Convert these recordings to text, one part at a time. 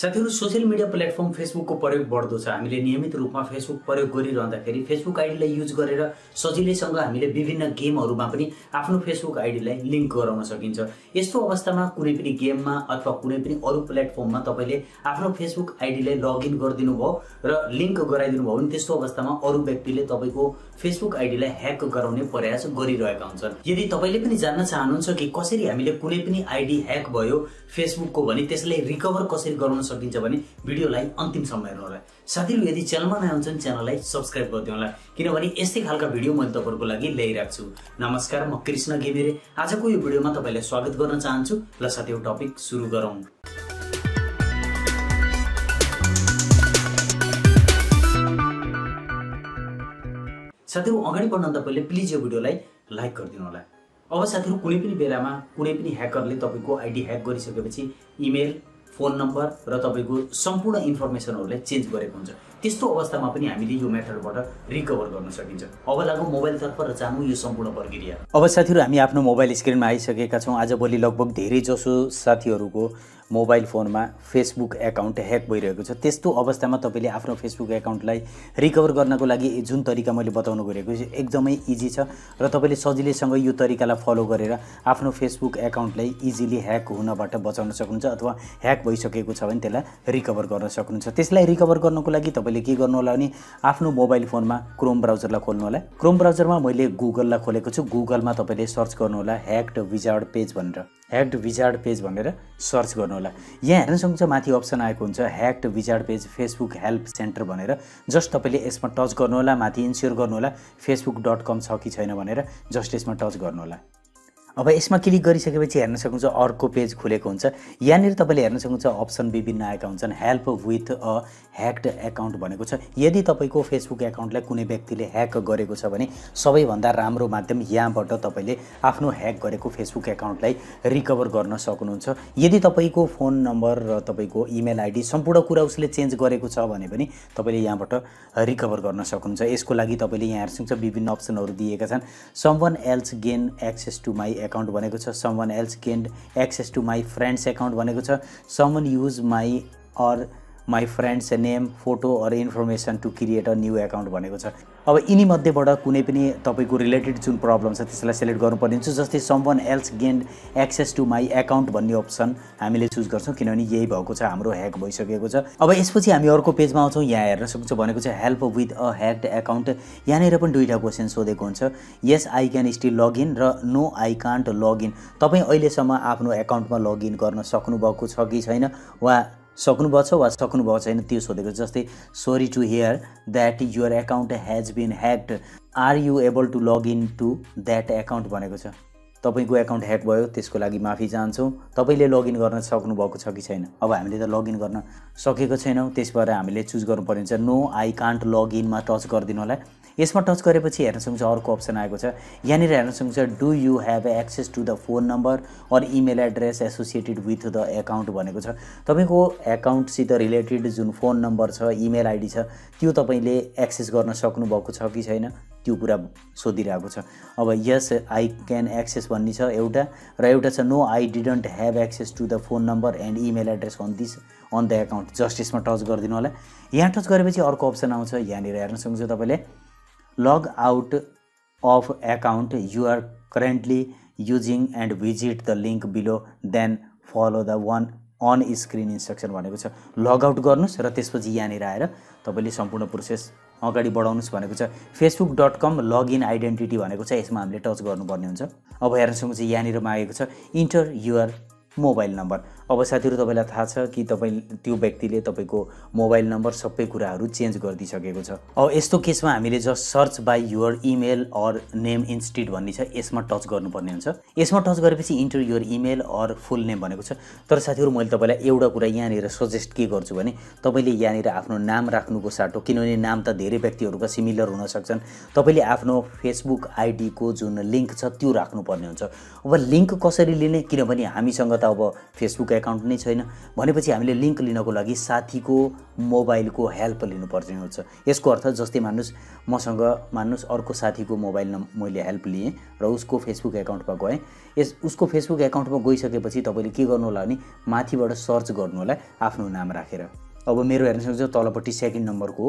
साथीहरू social media platform फेसबुकको प्रयोग बढ्दो छ। हामीले नियमित रूपमा फेसबुक प्रयोग गरिरहँदाखेरि फेसबुक आइडीलाई युज गरेर सजिलैसँग हामीले विभिन्न गेमहरूमा पनि आफ्नो फेसबुक आइडीलाई लिङ्क गराउन सकिन्छ। यस्तो अवस्थामा कुनै पनि गेममा अथवा कुनै पनि अरू प्लेटफर्ममा तपाईँले आफ्नो फेसबुक आइडीलाई लगइन गरिदिनु भयो र लिङ्क गराइदिनु भयो भने त्यस्तो अवस्थामा अरू व्यक्तिले तपाईँको फेसबुक आइडीलाई ह्याक गराउने प्रयास गरिरहेका हुन्छन्। यदि तपाईँले पनि जान्न चाहनुहुन्छ कि कसरी हामीले कुनै पनि आइडी ह्याक भयो फेसबुकको भने त्यसलाई रिकभर कसरी गराउन सकिन्छ भने भिडियोलाई अन्तिमसम्म हेर्नु होला। साथीहरू यदि च्यानलमा नयाँ हुन्छन् च्यानललाई सब्सक्राइब गरिदिनु होला। किनभने यस्तै खालका भिडियो मैले तपाईँहरूको लागि ल्याइरहेको छु। नमस्कार म कृष्ण घिमिरे आजको यो भिडियोमा तपाईँलाई स्वागत गर्न चाहन्छु। ल साथीहरू टपिक सुरु गरौँ। साथीहरू अगाडि बढ्नुभन्दा पहिले प्लिज यो भिडियोलाई लाइक गरिदिनु होला। अब साथीहरू कुनै पनि बेलामा कुनै पनि ह्याकरले तपाईँको आइडी ह्याक गरिसकेपछि इमेल फोन नम्बर र तपाईँको सम्पूर्ण इन्फर्मेसनहरूलाई चेन्ज गरेको हुन्छ। त्यस्तो अवस्थामा पनि हामीले यो मेथडबाट रिकभर गर्न सकिन्छ। अब लागौँ मोबाइलतर्फ र जानु यो सम्पूर्ण प्रक्रिया। अब साथीहरू हामी आफ्नो मोबाइल स्क्रिनमा आइसकेका छौँ। आजभोलि लगभग धेरै जसो साथीहरूको मोबाइल फोनमा फेसबुक एकाउन्ट ह्याक भइरहेको छ। त्यस्तो अवस्थामा तपाईँले आफ्नो फेसबुक एकाउन्टलाई रिकभर गर्नको लागि जुन तरिका मैले बताउनु गइरहेको छु एकदमै इजी छ र तपाईँले सजिलैसँग यो तरिकालाई फलो गरेर आफ्नो फेसबुक एकाउन्टलाई इजिली ह्याक हुनबाट बचाउन सक्नुहुन्छ अथवा ह्याक भइसकेको छ भने त्यसलाई रिकभर गर्न सक्नुहुन्छ। त्यसलाई रिकभर गर्नको लागि तपाईँले के गर्नु होला भने आफ्नो मोबाइल फोनमा क्रोम ब्राउजरलाई खोल्नु होला। क्रोम ब्राउजरमा मैले गुगललाई खोलेको छु। गुगलमा तपाईँले सर्च गर्नुहोला ह्याक्ड विजार्ड पेज भनेर। ह्याक्ड विजार्ड पेज भनेर सर्च गर्नु होला। यहाँ हेर्न सक्नुहुन्छ माथि अप्सन आएको हुन्छ hacked wizard page Facebook help center भनेर। जस्ट तपाईँले यसमा टच गर्नुहोला माथि इन्स्योर गर्नुहोला फेसबुक डट कम छ कि छैन भनेर जस्ट यसमा टच गर्नुहोला अब यसमा क्लिक गरिसकेपछि हेर्न सक्नुहुन्छ अर्को पेज खुलेको हुन्छ। यहाँनिर तपाईँले हेर्न सक्नुहुन्छ अप्सन विभिन्न आएका हुन्छन्। Help with a hacked account भनेको छ। यदि तपाईँको फेसबुक एकाउन्टलाई कुनै व्यक्तिले ह्याक गरेको छ भने सबैभन्दा राम्रो माध्यम यहाँबाट तपाईँले आफ्नो ह्याक गरेको फेसबुक एकाउन्टलाई रिकभर गर्न सक्नुहुन्छ। यदि तपाईँको फोन नम्बर र तपाईँको इमेल आइडी सम्पूर्ण कुरा उसले चेन्ज गरेको छ भने पनि तपाईँले यहाँबाट रिकभर गर्न सक्नुहुन्छ। यसको लागि तपाईँले यहाँ विभिन्न अप्सनहरू दिएका छन्। Someone else gain access to my account भनेको छ someone else gained access to my friends account भनेको छ someone use my or my friends name photo or information to create a new account भनेको छ। अब यिनी मध्येबाट कुनै पनि तपाईँको रिलेटेड जुन प्रब्लम छ त्यसलाई सेलेक्ट गर्नुपर्ने हुन्छ जस्तै someone else gained access to my account भन्ने अप्सन हामीले चुज गर्छौँ किनभने यही भएको छ हाम्रो ह्याक भइसकेको छ। अब यसपछि हामी अर्को पेजमा आउँछौँ यहाँ हेर्न सक्छौँ भनेको चाहिँ help with a hacked account यहाँनिर पनि दुईवटा क्वेसन सोधेको हुन्छ। Yes I can still login र नो आई कान्ट लगइन तपाईँ अहिलेसम्म आफ्नो एकाउन्टमा लगइन गर्न सक्नुभएको छ कि छैन वा सक्नुभएको छ वा सक्नुभएको छैन त्यो सोधेको जस्तै sorry to hear that your account has been hacked are you able to log in to that account भनेको छ। तपाईँको एकाउन्ट ह्याक भयो त्यसको लागि माफी चाहन्छौँ। तपाईँले लगइन गर्न सक्नुभएको छ कि छैन? अब हामीले त लगइन गर्न सकेको छैनौँ त्यस भएर हामीले चुज गर्नुपर्ने हुन्छ। नो आई कान्ट लगइनमा टच गरिदिनु होला। यसमा टच गरेपछि हेर्न सक्नुहुन्छ अर्को अप्सन आएको छ। यहाँनिर हेर्न सक्नुहुन्छ do you have access to the phone number or email address associated with the account भनेको छ। तपाईँको एकाउन्टसित रिलेटेड जुन फोन नम्बर छ इमेल आइडी छ त्यो तपाईँले एक्सेस गर्न सक्नुभएको छ कि छैन? त्यो कुरा सोधिरहेको छ। अब यस आई क्यान एक्सेस भन्ने छ एउटा र एउटा छ no I didn't have access to the phone number and email address on this on the account just यसमा टच गरिदिनु होला। यहाँ टच गरेपछि अर्को अप्सन आउँछ यहाँनिर हेर्न सक्नुहुन्छ तपाईँले। Log out of account you are currently using and visit the link below then follow the one on screen instruction भनेको छ। लगआउट गर्नुहोस् र त्यसपछि यहाँनिर आएर तपाईँले सम्पूर्ण प्रोसेस अगाडि बढाउनुहोस् भनेको छ। Facebook dot com login identity भनेको छ यसमा हामीले टच गर्नुपर्ने हुन्छ। अब हेर्न सक्नुहुन्छ यहाँनिर मागेको छ इन्टर युआर मोबाइल नम्बर। अब साथीहरू तपाईँलाई थाहा छ कि तपाईँ त्यो व्यक्तिले तपाईँको मोबाइल नम्बर सबै कुराहरू चेन्ज गरिदिइसकेको छ। अब यस्तो केसमा हामीले just search by your email or name instead भन्ने छ यसमा टच गर्नुपर्ने हुन्छ। यसमा टच गरेपछि enter your email or full name भनेको छ। तर साथीहरू मैले तपाईँलाई एउटा कुरा यहाँनिर सजेस्ट के गर्छु भने तपाईँले यहाँनिर आफ्नो नाम राख्नुको साटो किनभने नाम त धेरै व्यक्तिहरूका सिमिलर हुन सक्छन्। तपाईँले आफ्नो फेसबुक आइडीको जुन लिङ्क छ त्यो राख्नुपर्ने हुन्छ। अब लिङ्क कसरी लिने? किनभने हामीसँग त अब फेसबुक एकाउन्ट नै छैन। भनेपछि हामीले लिङ्क लिनको लागि साथीको मोबाइलको हेल्प लिनुपर्ने हुन्छ। यसको अर्थ जस्तै मान्नुहोस् मसँग मान्नुहोस् अर्को साथीको मोबाइल नम् मैले हेल्प लिएँ र उसको फेसबुक एकाउन्टमा गएँ। यस उसको फेसबुक एकाउन्टमा गइसकेपछि तपाईँले के गर्नु होला भने माथिबाट सर्च गर्नु होला आफ्नो नाम राखेर। अब मेरो हेर्न सक्नुहुन्छ तलपट्टि सेकेन्ड नम्बरको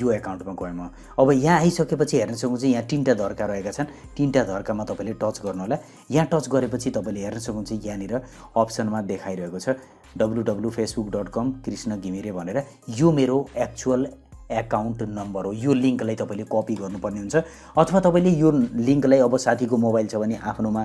यो एकाउन्टमा गएँ म। अब यहाँ आइसकेपछि हेर्न सक्नुहुन्छ यहाँ तिनवटा धर्का रहेका छन्। तिनवटा धर्कामा तपाईँले टच गर्नु होला। यहाँ टच गरेपछि तपाईँले हेर्न सक्नुहुन्छ यहाँनिर अप्सनमा देखाइरहेको छ। W Facebook dot com Krishna Ghimire भनेर। यो मेरो एक्चुअल एकाउन्ट नम्बर हो। यो लिङ्कलाई तपाईँले कपी गर्नुपर्ने हुन्छ। अथवा तपाईँले यो लिङ्कलाई अब साथीको मोबाइल छ भने आफ्नोमा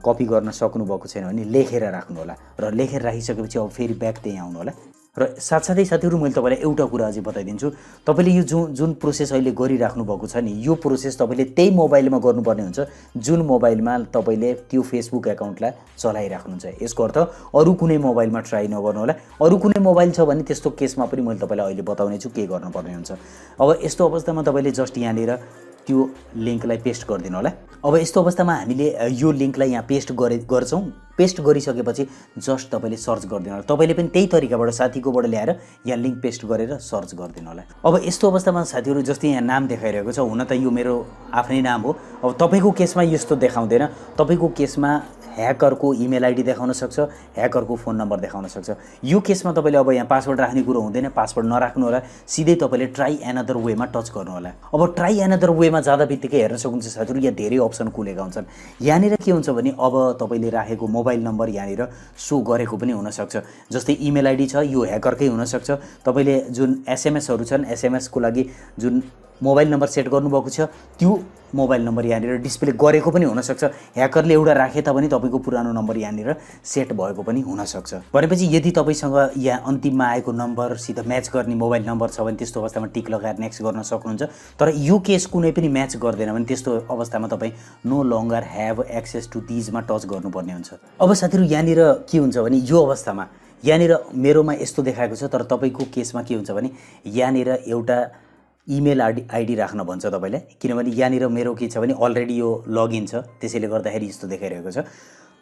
कपी गर्न सक्नुभएको छैन भने लेखेर राख्नु होला। र लेखेर राखिसकेपछि अब फेरि ब्याक त्यहीँ आउनु होला। र साथसाथै साथीहरू मैले तपाईँलाई एउटा कुरा अझै बताइदिन्छु। तपाईँले यो जुन जुन प्रोसेस अहिले गरिराख्नु भएको छ नि यो प्रोसेस तपाईँले त्यही मोबाइलमा गर्नुपर्ने हुन्छ जुन मोबाइलमा तपाईँले त्यो फेसबुक एकाउन्टलाई चलाइराख्नुहुन्छ। यसको अर्थ अरू कुनै मोबाइलमा ट्राई नगर्नु होला। अरू कुनै मोबाइल छ भने त्यस्तो केसमा पनि मैले तपाईँलाई अहिले बताउने छु के गर्नुपर्ने हुन्छ। अब यस्तो अवस्थामा तपाईँले जस्ट यहाँनिर त्यो लिङ्कलाई पेस्ट गरिदिनु होला। अब यस्तो अवस्थामा हामीले यो लिङ्कलाई यहाँ पेस्ट गरे गर्छौँ। पेस्ट गरिसकेपछि जस्ट तपाईँले सर्च गरिदिनु होला। तपाईँले पनि त्यही तरिकाबाट साथीकोबाट ल्याएर यहाँ लिङ्क पेस्ट गरेर सर्च गरिदिनु होला। अब यस्तो अवस्थामा साथीहरू जस्तै यहाँ नाम देखाइरहेको छ हुन त यो मेरो आफ्नै नाम हो। अब तपाईँको केसमा यस्तो देखाउँदैन। तपाईँको केसमा ह्याकरको इमेल आइडी देखाउन सक्छ ह्याकरको फोन नम्बर देखाउन सक्छ। यो केसमा तपाईँले अब यहाँ पासवर्ड राख्ने कुरो हुँदैन पासवर्ड नराख्नु होला। सिधै तपाईँले ट्राई एनदर वेमा टच गर्नु होला। अब ट्राई एनदर वेमा जाँदा बित्तिकै हेर्न सक्नुहुन्छ साथीहरू यहाँ धेरै अप्सन खुलेका हुन्छन्। यहाँनिर के हुन्छ भने अब तपाईँले राखेको मोबाइल नम्बर यहाँनिर सो गरेको पनि हुनसक्छ। जस्तै इमेल आइडी छ यो ह्याकरकै हुनसक्छ। तपाईँले जुन एसएमएसहरू छन् एसएमएसको लागि जुन मोबाइल नम्बर सेट गर्नुभएको छ। त्यो मोबाइल नम्बर यहाँनिर डिस्प्ले गरेको पनि हुनसक्छ। ह्याकरले एउटा राखे तापनि तपाईँको पुरानो नम्बर यहाँनिर सेट भएको पनि हुनसक्छ। भनेपछि यदि तपाईँसँग यहाँ अन्तिममा आएको नम्बरसित म्याच गर्ने मोबाइल नम्बर छ भने त्यस्तो अवस्थामा टिक लगाएर नेक्स्ट गर्न सक्नुहुन्छ। तर यो केस कुनै पनि म्याच गर्दैन भने त्यस्तो अवस्थामा तपाईँ no longer have access to दिजमा touch गर्नुपर्ने हुन्छ। अब साथीहरू यहाँनिर के हुन्छ भने यो अवस्थामा यहाँनिर मेरोमा यस्तो देखाएको छ तर तपाईँको केसमा के हुन्छ भने यहाँनिर एउटा इमेल आइडी आइडी राख्न भन्छ तपाईँलाई। किनभने यहाँनिर मेरो के छ भने अलरेडी यो लगइन छ। त्यसैले गर्दाखेरि यस्तो देखाइरहेको छ।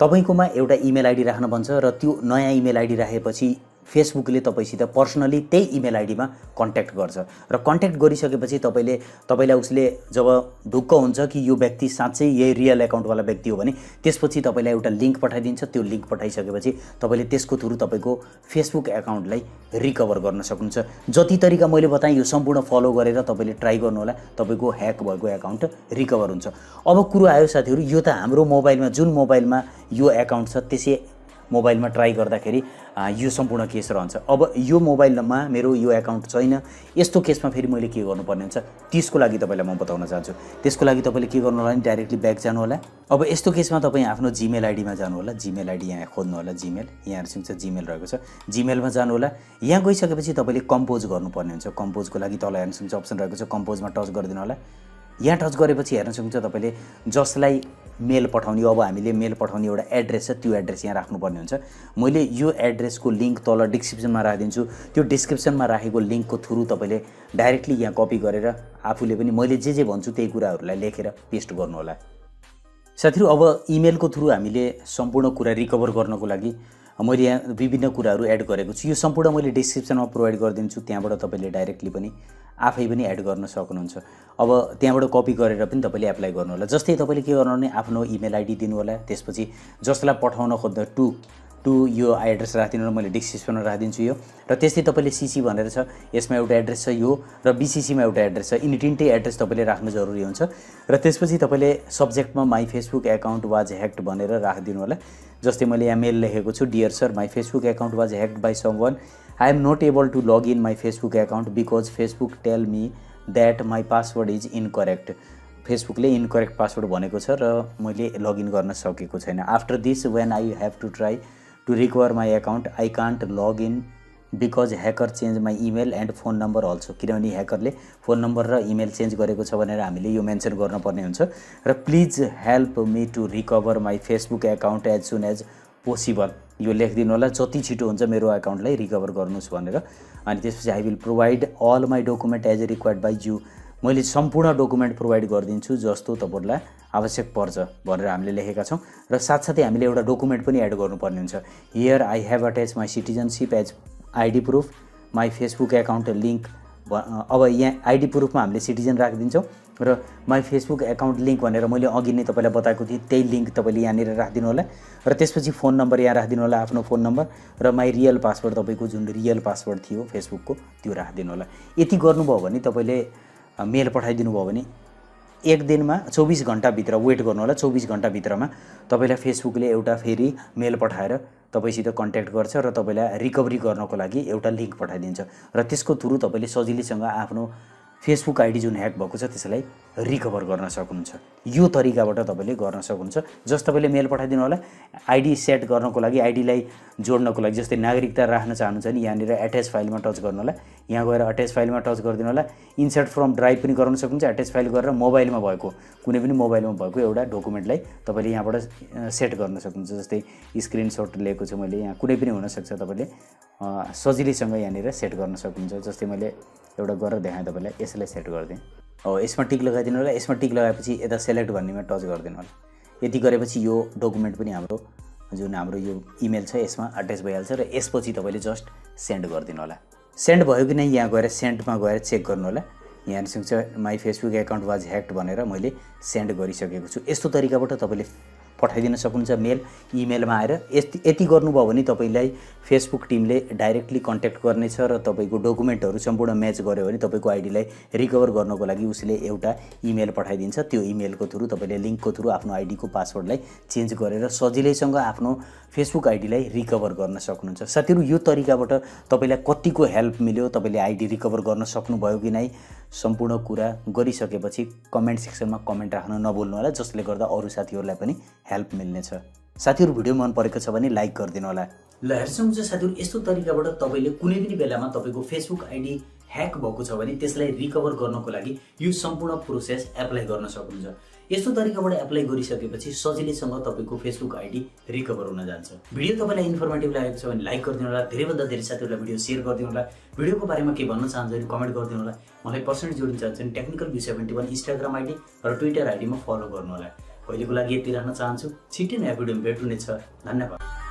तपाईँकोमा एउटा इमेल आइडी राख्न भन्छ र त्यो नयाँ इमेल आइडी राखेपछि फेसबुकले तपाईँसित पर्सनली त्यही इमेल आइडीमा कन्ट्याक्ट गर्छ। र कन्ट्याक्ट गरिसकेपछि तपाईँले तपाईँलाई उसले जब ढुक्क हुन्छ कि यो व्यक्ति साँच्चै यही रियल एकाउन्टवाला व्यक्ति हो भने त्यसपछि तपाईँलाई एउटा लिङ्क पठाइदिन्छ। त्यो लिङ्क पठाइसकेपछि तपाईँले त्यसको थ्रु तपाईँको फेसबुक एकाउन्टलाई रिकभर गर्न सक्नुहुन्छ। जति तरिका मैले बताएँ यो सम्पूर्ण फलो गरेर तपाईँले ट्राई गर्नुहोला। तपाईँको ह्याक भएको एकाउन्ट रिकभर हुन्छ। अब कुरो आयो साथीहरू यो त हाम्रो मोबाइलमा जुन मोबाइलमा यो एकाउन्ट छ त्यसै मोबाइलमा ट्राई गर्दाखेरि यो सम्पूर्ण केस रहन्छ। अब यो मोबाइलमा मेरो यो एकाउन्ट छैन। यस्तो केसमा फेरि मैले के गर्नुपर्ने हुन्छ? त्यसको लागि तपाईँलाई म बताउन चाहन्छु। त्यसको लागि तपाईँले के गर्नु होला भने डाइरेक्टली ब्याक जानु होला। अब यस्तो केसमा तपाईँ आफ्नो जिमेल आइडीमा जानु होला। जिमेल आइडी यहाँ खोज्नु होला। जिमेल यहाँ छ जिमेल रहेको छ। जिमेलमा जानु होला। यहाँ गइसकेपछि तपाईँले कम्पोज गर्नुपर्ने हुन्छ। कम्पोजको लागि तल हेर्नु अप्सन रहेको छ। कम्पोजमा टच गरिदिनु होला। यहाँ टच गरेपछि हेर्न सक्नुहुन्छ तपाईँले जसलाई मेल पठाउने अब हामीले मेल पठाउने एउटा एड्रेस छ त्यो एड्रेस यहाँ राख्नुपर्ने हुन्छ। मैले यो एड्रेसको लिङ्क तल डिस्क्रिप्सनमा राखिदिन्छु। त्यो डिस्क्रिप्सनमा राखेको लिङ्कको थ्रु तपाईँले डाइरेक्टली यहाँ कपी गरेर आफूले पनि मैले जे जे भन्छु त्यही कुराहरूलाई लेखेर पेस्ट गर्नुहोला। साथीहरू अब इमेलको थ्रु हामीले सम्पूर्ण कुरा रिकभर गर्नको लागि मैले यहाँ विभिन्न कुराहरू एड गरेको छु। यो सम्पूर्ण मैले डिस्क्रिप्सनमा प्रोभाइड गरिदिन्छु। त्यहाँबाट तपाईँले डाइरेक्टली पनि आफै पनि एड गर्न सक्नुहुन्छ। अब त्यहाँबाट कपी गरेर पनि तपाईँले एप्लाई गर्नु होला। जस्तै तपाईँले के गर्नु भने आफ्नो इमेल आइडी दिनु होला। त्यसपछि जसलाई पठाउन खोज्दा टु टु यो एड्रेस राखिदिनु मैले डिस्क्रिप्सनमा राखिदिन्छु यो। र त्यस्तै तपाईँले सिसी भनेर छ यसमा एउटा एड्रेस छ यो र बिसिसीमा एउटा एड्रेस छ। यिनी तिनटै एड्रेस तपाईँले राख्नु जरुरी हुन्छ। र त्यसपछि तपाईँले सब्जेक्टमा my Facebook account was hacked भनेर राखिदिनु होला। जस्तै मैले यहाँ मेल लेखेको छु dear sir my Facebook account was hacked by someone I am not able to log in my Facebook account because Facebook tell me that my password is incorrect फेसबुकले incorrect password भनेको छ र मैले login गर्न सकेको छैन। After this when I have to try to recover my account I can't log in because hacker change my email and phone number also किनभने ह्याकरले phone number र इमेल चेन्ज गरेको छ भनेर हामीले यो मेन्सन गर्नुपर्ने हुन्छ। र please help me to recover my Facebook account as soon as possible यो लेखिदिनु होला जति छिटो हुन्छ मेरो एकाउन्टलाई रिकभर गर्नुहोस् भनेर। अनि त्यसपछि I will provide all my document as required by you मैले सम्पूर्ण डकुमेन्ट प्रोभाइड गरिदिन्छु जस्तो तपाईँहरूलाई आवश्यक पर्छ भनेर हामीले लेखेका छौँ र साथसाथै हामीले एउटा डकुमेन्ट पनि एड गर्नुपर्ने हुन्छ। Here I have attach my citizenship as ID proof my Facebook account link अब यहाँ आइडी प्रुफमा हामीले सिटिजन राखिदिन्छौँ र माई फेसबुक एकाउन्ट लिङ्क भनेर मैले अघि नै तपाईँलाई बताएको थिएँ त्यही लिङ्क तपाईँले यहाँनिर राखिदिनु होला। र त्यसपछि फोन नम्बर यहाँ राखिदिनु होला आफ्नो फोन नम्बर र माई रियल पासवर्ड तपाईँको जुन रियल पासवर्ड थियो फेसबुकको त्यो राखिदिनु होला। यति गर्नुभयो भने तपाईँले मेल पठाइदिनु भयो भने एक दिनमा चौबिस घन्टाभित्र वेट गर्नु होला। चौबिस घन्टाभित्रमा तपाईँलाई फेसबुकले एउटा फेरि मेल पठाएर तपाईँसित कन्ट्याक्ट गर्छ र तपाईँलाई रिकभरी गर्नको लागि एउटा लिङ्क पठाइदिन्छ। र त्यसको थ्रु तपाईँले सजिलैसँग आफ्नो फेसबुक आइडी जुन ह्याक भएको छ त्यसलाई रिकभर गर्न सक्नुहुन्छ। यो तरिकाबाट तपाईँले गर्न सक्नुहुन्छ। जस तपाईँले मेल पठाइदिनु होला आइडी सेट गर्नको लागि आइडीलाई जोड्नको लागि जस्तै नागरिकता राख्न चाहनुहुन्छ भने यहाँनिर एट्याच फाइलमा टच गर्नु होला। यहाँ गएर अट्याच फाइलमा टच गरिदिनु होला। इन्सर्ट फ्रम ड्राइभ पनि गर्न सक्नुहुन्छ। एट्याच फाइल गरेर मोबाइलमा भएको कुनै पनि मोबाइलमा भएको एउटा डकुमेन्टलाई तपाईँले यहाँबाट सेट गर्न सक्नुहुन्छ। जस्तै स्क्रिनसट लिएको छु मैले। यहाँ कुनै पनि हुनसक्छ तपाईँले सजिलैसँग यहाँनिर सेट गर्न सक्नुहुन्छ। जस्तै मैले एउटा गरेर देखाएँ तपाईँलाई यसलाई सेट गरिदिएँ। हो यसमा टिक लगाइदिनु होला यसमा टिक लगाएपछि यता सेलेक्ट भन्नेमा टच गरिदिनु होला। यति गरेपछि यो डकुमेन्ट पनि हाम्रो जुन हाम्रो यो इमेल छ यसमा अट्याच भइहाल्छ र यसपछि तपाईँले जस्ट सेन्ड गरिदिनु होला। सेन्ड भयो कि नै यहाँ गएर सेन्डमा गएर चेक गर्नु होला। यहाँ my Facebook account was hacked भनेर मैले सेन्ड गरिसकेको छु। यस्तो तरिकाबाट तपाईँले पठाइदिन सक्नुहुन्छ मेल इमेलमा आएर। यति यति गर्नुभयो भने तपाईँलाई फेसबुक टिमले डाइरेक्टली कन्ट्याक्ट गर्नेछ र तपाईँको डकुमेन्टहरू सम्पूर्ण म्याच गऱ्यो भने तपाईँको आइडीलाई रिकभर गर्नको लागि उसले एउटा इमेल पठाइदिन्छ। त्यो इमेलको थ्रु तपाईँले लिङ्कको थ्रु आफ्नो आइडीको पासवर्डलाई चेन्ज गरेर सजिलैसँग आफ्नो फेसबुक आइडीलाई रिकभर गर्न सक्नुहुन्छ। साथीहरू यो तरिकाबाट तपाईँलाई कतिको हेल्प मिल्यो तपाईँले आइडी रिकभर गर्न सक्नुभयो कि नै सम्पूर्ण कुरा गरिसकेपछि कमेन्ट सेक्सनमा कमेन्ट राख्न नभुल्नु होला जसले गर्दा अरू साथीहरूलाई पनि हेल्प मिल्नेछ। साथीहरू भिडियो मन परेको छ भने लाइक गरिदिनु होला। ल हेर्छौँ साथीहरू यस्तो तरिकाबाट तपाईँले कुनै पनि बेलामा तपाईँको फेसबुक आइडी ह्याक भएको छ भने त्यसलाई रिकभर गर्नको लागि यो सम्पूर्ण प्रोसेस एप्लाई गर्न सक्नुहुन्छ। यस्तो तरिकाबाट एप्लाई गरिसकेपछि सजिलैसँग तपाईँको फेसबुक आइडी रिकभर हुन जान्छ। भिडियो तपाईँलाई इन्फर्मेटिभ लागेको छ भने लाइक गरिदिनु होला धेरैभन्दा धेरै साथीहरूलाई भिडियो सेयर गरिदिनु होला। भिडियोको बारेमा के भन्न चाहन्छ भने कमेन्ट गरिदिनु होला। मलाई पर्सनली जोडिन चाहन्छ भने technical B seventy one Instagram ID र ट्विटर आइडीमा फलो गर्नु होला। अहिलेको लागि यति राख्न चाहन्छु। छिट्टै नयाँ भिडियोमा भेट हुनेछ। धन्यवाद।